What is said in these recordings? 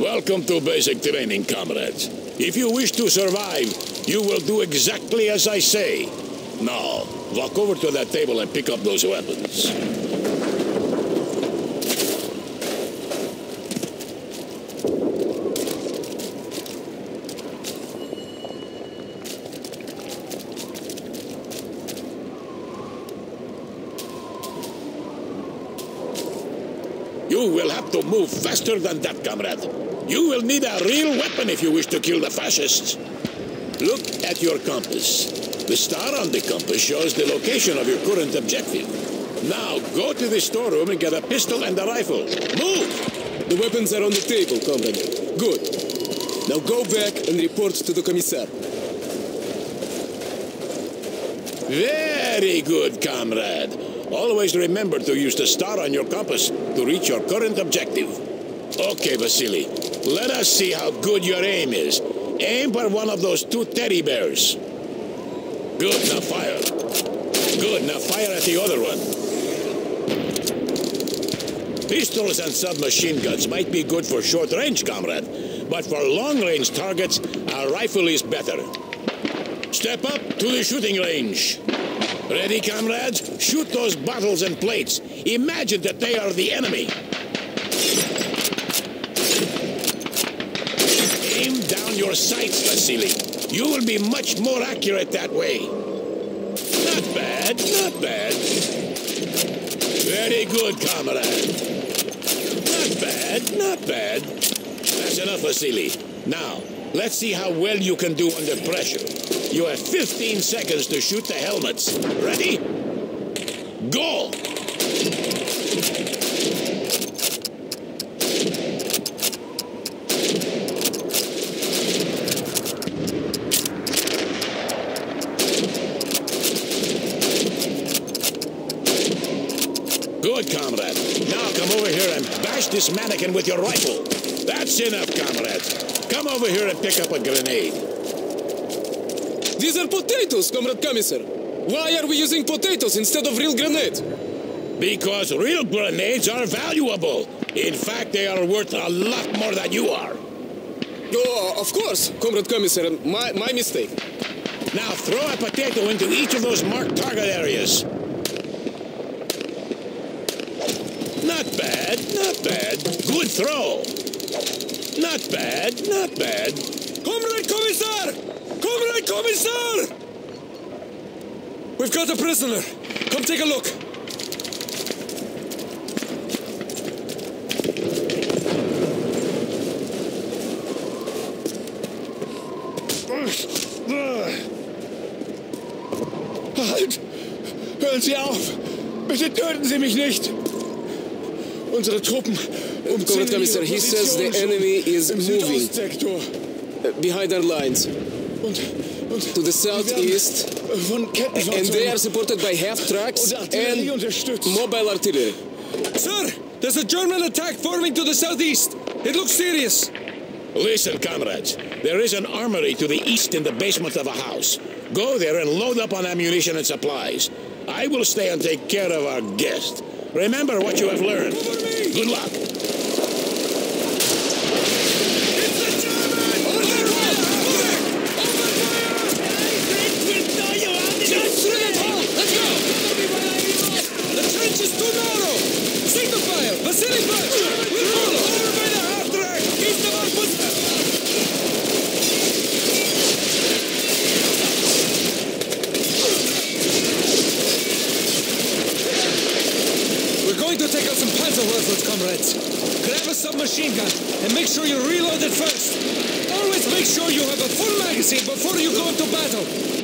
Welcome to basic training, comrades. If you wish to survive, you will do exactly as I say. Now, walk over to that table and pick up those weapons. You will have to move faster than that, comrade. You will need a real weapon if you wish to kill the fascists. Look at your compass. The star on the compass shows the location of your current objective. Now, go to the storeroom and get a pistol and a rifle. Move! The weapons are on the table, comrade. Good. Now go back and report to the commissar. Very good, comrade. Always remember to use the star on your compass to reach your current objective. Okay, Vasily. Let us see how good your aim is. Aim for one of those two teddy bears. Good, now fire. Good, now fire at the other one. Pistols and submachine guns might be good for short range, comrade, but for long range targets, a rifle is better. Step up to the shooting range. Ready, comrades? Shoot those bottles and plates. Imagine that they are the enemy. Aim down your sights, Vasily. You will be much more accurate that way. Not bad, not bad. Very good, comrade. Not bad, not bad. That's enough, Vasily. Now, let's see how well you can do under pressure. You have 15 seconds to shoot the helmets. Ready? Go! Good, comrade. Now come over here and bash this mannequin with your rifle. That's enough, comrades. Come over here and pick up a grenade. These are potatoes, Comrade Commissar. Why are we using potatoes instead of real grenades? Because real grenades are valuable. In fact, they are worth a lot more than you are. Oh, of course, Comrade Commissar. My, my mistake. Now throw a potato into each of those marked target areas. Not bad, not bad. Good throw. Not bad, not bad. Comrade Commissar! We've got a prisoner. Come take a look. Halt! Hören Sie auf! Bitte töten Sie mich nicht! Unsere Truppen Comrade Commissar, he says the enemy is moving behind our lines to the southeast, von and they are supported by half trucks and unterstützt. mobile artillery. Sir, there's a German attack forming to the southeast. It looks serious. Listen, comrades. There is an armory to the east in the basement of a house. Go there and load up on ammunition and supplies. I will stay and take care of our guest. Remember what you have learned. Good luck. Just through the hole. Let's go. The trench is too narrow. Signal fire. Vasily first. We'll follow. Over by the half track. East of our footsteps. We're going to take out some panzer rifles, comrades. Grab a submachine gun and make sure you reload it first. Always make sure you have a full magazine before you go into battle.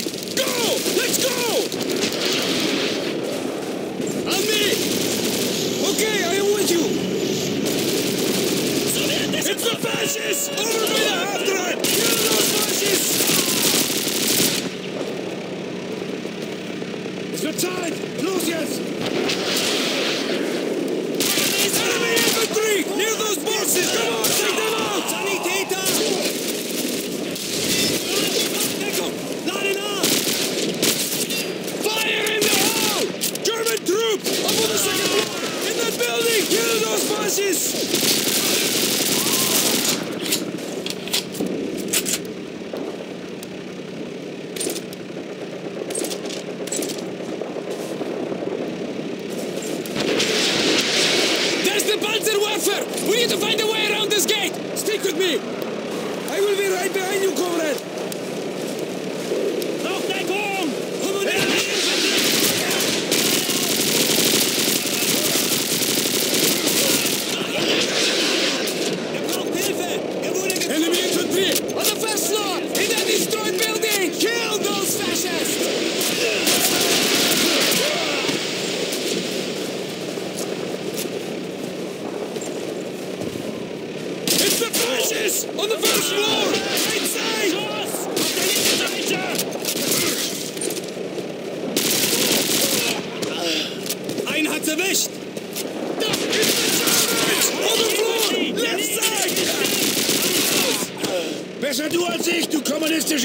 right! Go! Let's go! On! Okay, I am with you! It's the fascists! Over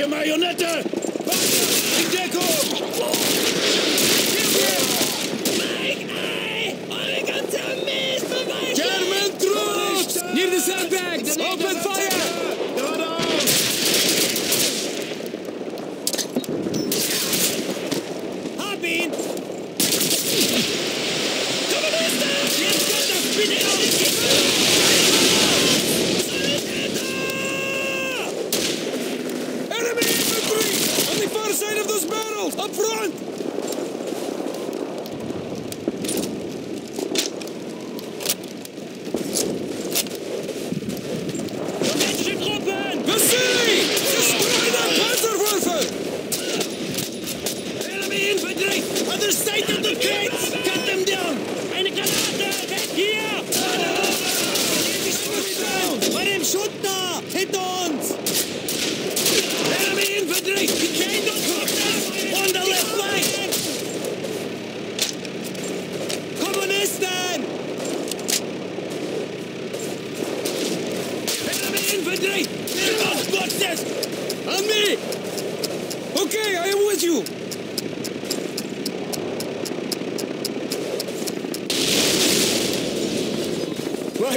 marionette!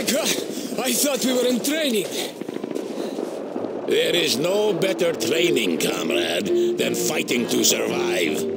I thought we were in training! There is no better training, comrade, than fighting to survive.